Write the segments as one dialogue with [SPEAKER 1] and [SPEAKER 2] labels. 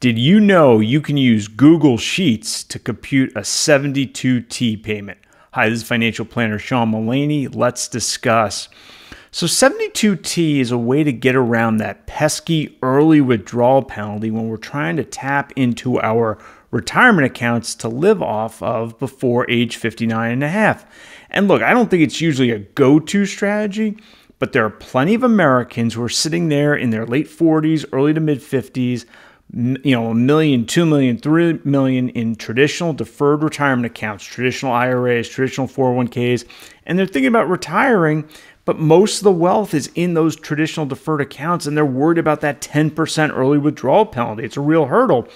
[SPEAKER 1] Did you know you can use Google Sheets to compute a 72T payment? Hi, this is financial planner Sean Mullaney. Let's discuss. So, 72T is a way to get around that pesky early withdrawal penalty when we're trying to tap into our retirement accounts to live off of before age 59 and a half. And look, I don't think it's usually a go to strategy, but there are plenty of Americans who are sitting there in their late 40s, early to mid 50s you know, a million, two million, three million in traditional deferred retirement accounts, traditional IRAs, traditional 401ks, and they're thinking about retiring, but most of the wealth is in those traditional deferred accounts, and they're worried about that 10% early withdrawal penalty. It's a real hurdle.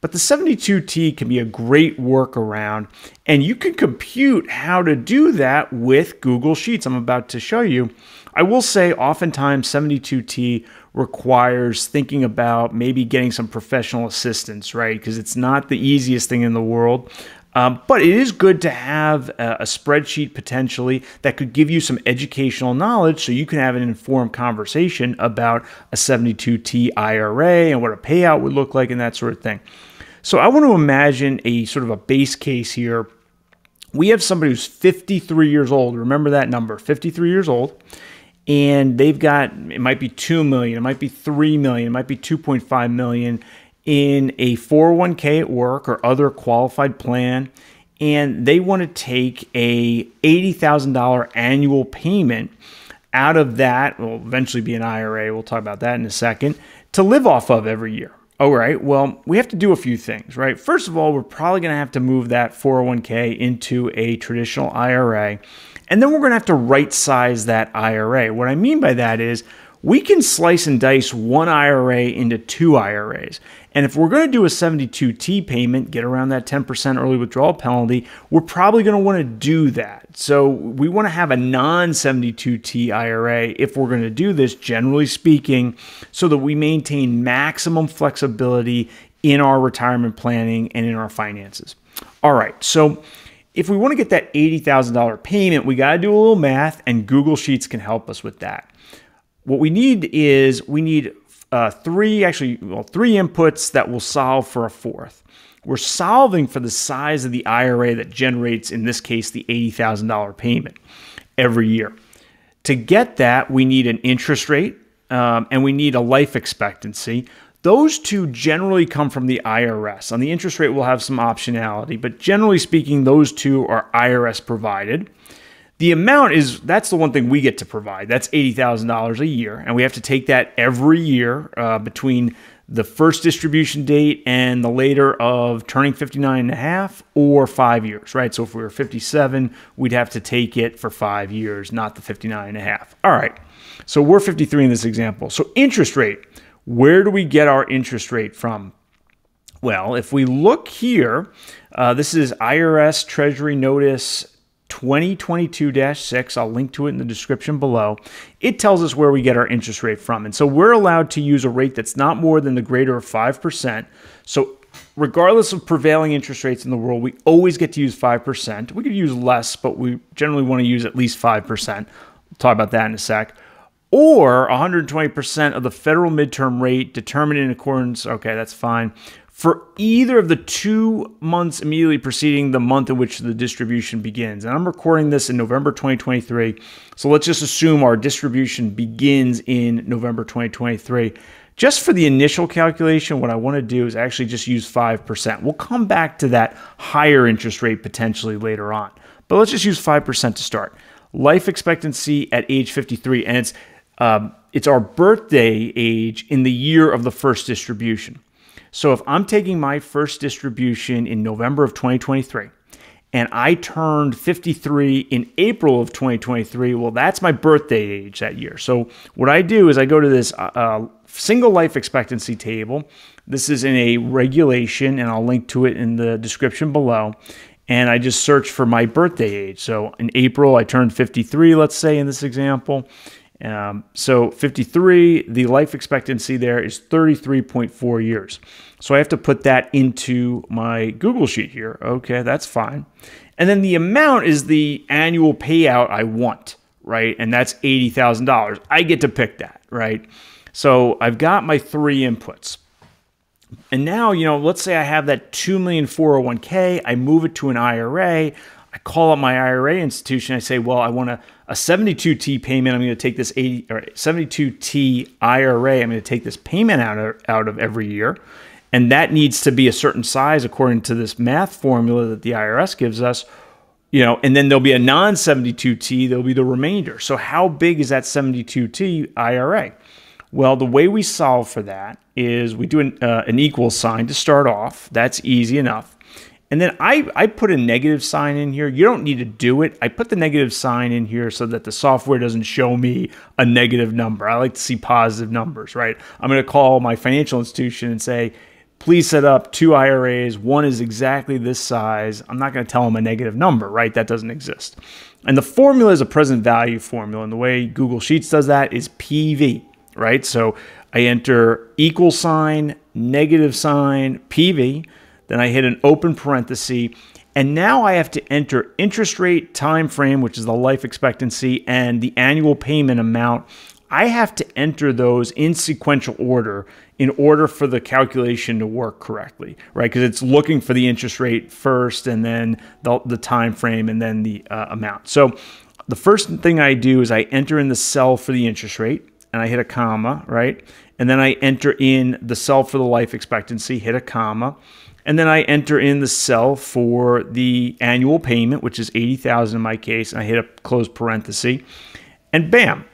[SPEAKER 1] But the 72T can be a great workaround, and you can compute how to do that with Google Sheets. I'm about to show you. I will say, oftentimes, 72T requires thinking about maybe getting some professional assistance, right? Because it's not the easiest thing in the world. Um, but it is good to have a, a, spreadsheet potentially that could give you some educational knowledge so you can have an informed conversation about a 72T IRA and what a payout would look like and that sort of thing. So I want to imagine a sort of a base case here. We have somebody who's 53 years old. Remember that number, 53 years old. And they've got, it might be 2 million, it might be 3 million, it might be 2.5 million in a 401k at work or other qualified plan. And they want to take a $80,000 annual payment out of that, will eventually be an IRA. We'll talk about that in a second, to live off of every year. All right, well, we have to do a few things, right? First of all, we're probably going to have to move that 401k into a traditional IRA. And then we're going to have to right size that IRA. What I mean by that is we can slice and dice one IRA into two IRAs. And if we're going to do a 72T payment, get around that 10% early withdrawal penalty, we're probably going to want to do that. So we want to have a non 72T IRA if we're going to do this, generally speaking, so that we maintain maximum flexibility in our retirement planning and in our finances. All right. So if we want to get that $80,000 payment, we got to do a little math, and Google Sheets can help us with that. What we need is we need uh, three, actually, well, three inputs that will solve for a fourth. We're solving for the size of the IRA that generates, in this case, the $80,000 payment every year. To get that, we need an interest rate um, and we need a life expectancy. Those two generally come from the IRS. On the interest rate, we'll have some optionality, but generally speaking, those two are IRS provided. The amount is that's the one thing we get to provide. That's $80,000 a year. And we have to take that every year uh, between the first distribution date and the later of turning 59 and a half or five years, right? So if we were 57, we'd have to take it for five years, not the 59 and a half. All right. So we're 53 in this example. So interest rate, where do we get our interest rate from? Well, if we look here, uh, this is IRS Treasury Notice 2022 6. I'll link to it in the description below. It tells us where we get our interest rate from. And so we're allowed to use a rate that's not more than the greater of 5%. So, regardless of prevailing interest rates in the world, we always get to use 5%. We could use less, but we generally want to use at least 5%. We'll talk about that in a sec or 120% of the federal midterm rate determined in accordance. Okay, that's fine for either of the two months immediately preceding the month in which the distribution begins. And I'm recording this in November 2023. So let's just assume our distribution begins in November 2023. Just for the initial calculation, what I want to do is actually just use 5%. We'll come back to that higher interest rate potentially later on. But let's just use 5% to start. Life expectancy at age 53, and it's, um, it's our birthday age in the year of the first distribution. So if I'm taking my first distribution in November of 2023 and I turned 53 in April of 2023, well, that's my birthday age that year. So what I do is I go to this uh, uh, single life expectancy table. This is in a regulation, and I'll link to it in the description below. And I just search for my birthday age. So in April, I turned 53, let's say in this example. Um, so 53, the life expectancy there is 33.4 years. So I have to put that into my Google Sheet here. Okay, that's fine. And then the amount is the annual payout I want, right? And that's $80,000. I get to pick that, right? So I've got my three inputs. And now, you know, let's say I have that 2 million 401k, I move it to an IRA, I call up my IRA institution, I say, well, I want a, a 72T payment. I'm going to take this 80 or 72T IRA, I'm going to take this payment out of, out of every year. And that needs to be a certain size according to this math formula that the IRS gives us. You know, and then there'll be a non 72T, there'll be the remainder. So, how big is that 72T IRA? Well, the way we solve for that is we do an, uh, an equal sign to start off. That's easy enough. And then I, I put a negative sign in here. You don't need to do it. I put the negative sign in here so that the software doesn't show me a negative number. I like to see positive numbers, right? I'm going to call my financial institution and say, please set up two IRAs. One is exactly this size. I'm not going to tell them a negative number, right? That doesn't exist. And the formula is a present value formula. And the way Google Sheets does that is PV, right? So I enter equal sign, negative sign, PV then I hit an open parenthesis, and now I have to enter interest rate, time frame, which is the life expectancy, and the annual payment amount. I have to enter those in sequential order in order for the calculation to work correctly, right? Because it's looking for the interest rate first, and then the, the time frame, and then the uh, amount. So the first thing I do is I enter in the cell for the interest rate, and I hit a comma, right? And then I enter in the cell for the life expectancy, hit a comma. And then I enter in the cell for the annual payment, which is 80,000 in my case, and I hit a close parenthesis. And bam,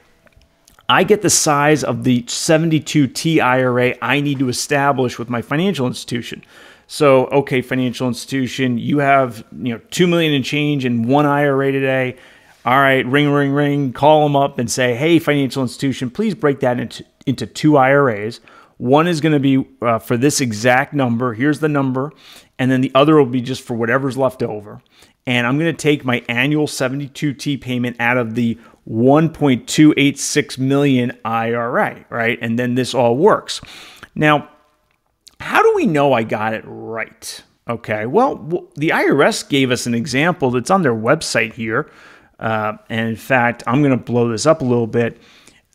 [SPEAKER 1] I get the size of the 72T IRA I need to establish with my financial institution. So, okay, financial institution, you have, you know, 2 million in change in one IRA today. All right, ring, ring, ring, call them up and say, hey, financial institution, please break that into, into two IRAs. One is going to be uh, for this exact number. Here's the number. And then the other will be just for whatever's left over. And I'm going to take my annual 72T payment out of the 1.286 million IRA, right? And then this all works. Now, how do we know I got it right? Okay, well, the IRS gave us an example that's on their website here. Uh, and in fact, I'm going to blow this up a little bit.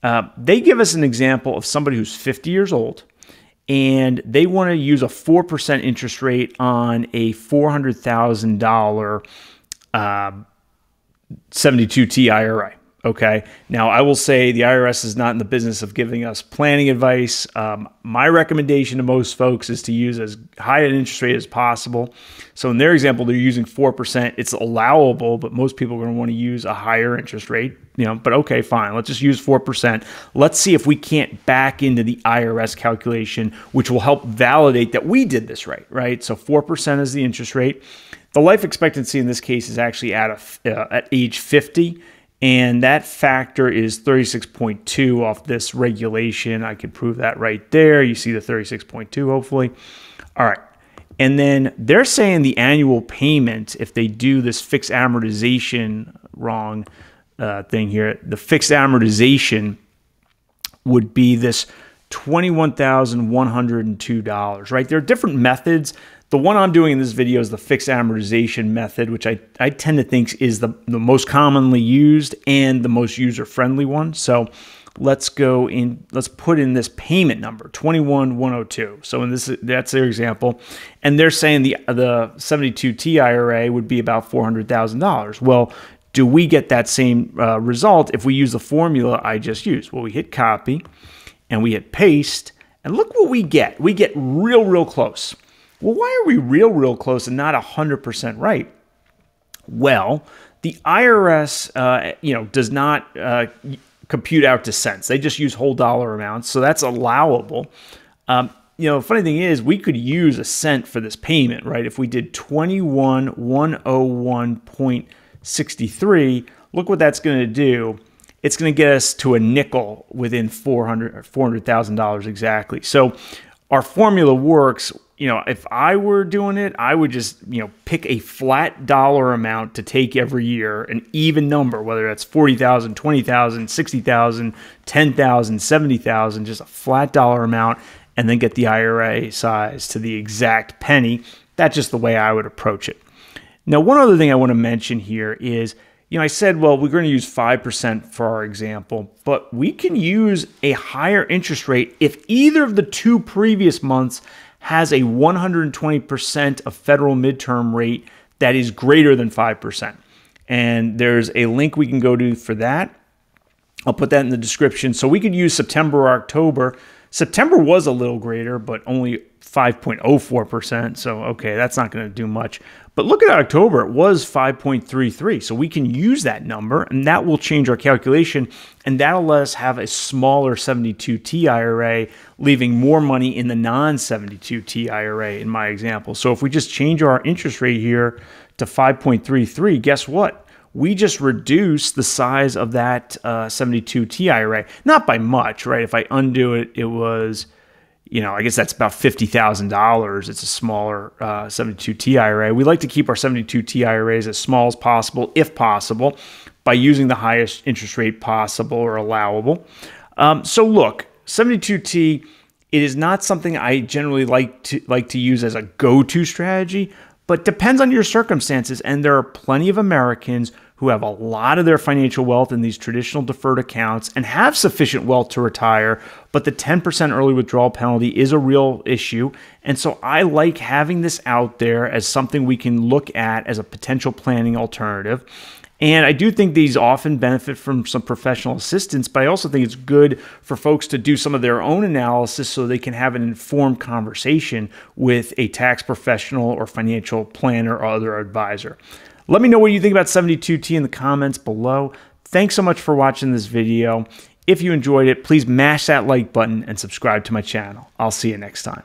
[SPEAKER 1] Uh, they give us an example of somebody who's 50 years old and they want to use a 4% interest rate on a $400,000 uh, 72T IRA. Okay. Now, I will say the IRS is not in the business of giving us planning advice. Um, my recommendation to most folks is to use as high an interest rate as possible. So, in their example, they're using 4%. It's allowable, but most people are going to want to use a higher interest rate. You know, but okay, fine. Let's just use 4%. Let's see if we can't back into the IRS calculation, which will help validate that we did this right, right? So, 4% is the interest rate. The life expectancy in this case is actually at, a, uh, at age 50 and that factor is 36.2 off this regulation. I could prove that right there. You see the 36.2, hopefully. All right. And then they're saying the annual payment, if they do this fixed amortization wrong uh, thing here, the fixed amortization would be this $21,102, right? There are different methods the one I'm doing in this video is the fixed amortization method, which I, I tend to think is the, the most commonly used and the most user-friendly one. So let's go in, let's put in this payment number, 21102. So in this, that's their example. And they're saying the, the 72T IRA would be about $400,000. Well, do we get that same uh, result if we use the formula I just used? Well, we hit copy and we hit paste and look what we get. We get real, real close. Well, why are we real, real close and not 100% right? Well, the IRS, uh, you know, does not uh, compute out to cents. They just use whole dollar amounts, so that's allowable. Um, you know, funny thing is, we could use a cent for this payment, right? If we did 21101.63, look what that's going to do. It's going to get us to a nickel within 400 $400,000 exactly. So our formula works you know, if I were doing it, I would just, you know, pick a flat dollar amount to take every year, an even number, whether that's 40,000, 20,000, 60,000, 10,000, 70,000, just a flat dollar amount, and then get the IRA size to the exact penny. That's just the way I would approach it. Now, one other thing I want to mention here is you know, I said, well, we're going to use 5% for our example, but we can use a higher interest rate if either of the two previous months has a 120% of federal midterm rate that is greater than 5%. And there's a link we can go to for that. I'll put that in the description. So we could use September or October. September was a little greater, but only 5.04%. So, okay, that's not going to do much. But look at October, it was 5.33. So we can use that number and that will change our calculation. And that'll let us have a smaller 72T IRA, leaving more money in the non 72T IRA in my example. So if we just change our interest rate here to 5.33, guess what? We just reduce the size of that uh, 72T IRA, not by much, right? If I undo it, it was you know, I guess that's about $50,000. It's a smaller uh, 72T IRA. We like to keep our 72T IRAs as small as possible, if possible, by using the highest interest rate possible or allowable. Um, so look, 72T, it is not something I generally like to like to use as a go-to strategy, but depends on your circumstances. And there are plenty of Americans who have a lot of their financial wealth in these traditional deferred accounts and have sufficient wealth to retire, but the 10% early withdrawal penalty is a real issue. And so I like having this out there as something we can look at as a potential planning alternative. And I do think these often benefit from some professional assistance, but I also think it's good for folks to do some of their own analysis so they can have an informed conversation with a tax professional or financial planner or other advisor. Let me know what you think about 72T in the comments below. Thanks so much for watching this video. If you enjoyed it, please mash that like button and subscribe to my channel. I'll see you next time.